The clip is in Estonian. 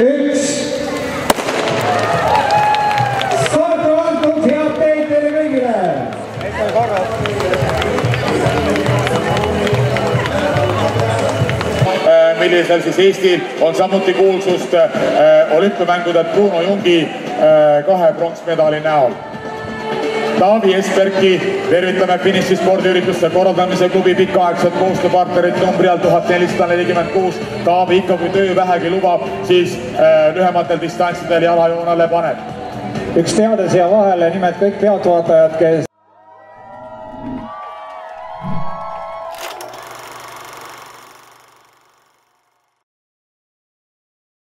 üks. on antud, head teid teile kõigile. millisel siis Eestil on samuti kuulsust äh, olümpiamängudelt Bruno Jungi äh, kahe pronksmedali näol. Taavi Esperki tervitame finiši spordiürituste korraldamise klubi pikaaegset koostööpartnerit numbri all tuhat nelisada nelikümmend kuus. Taavi ikka, kui töö vähegi lubab, siis äh, lühematel distantsidel jalajoonele paneb. üks teade siia vahele, nimelt kõik pealtvaatajad, kes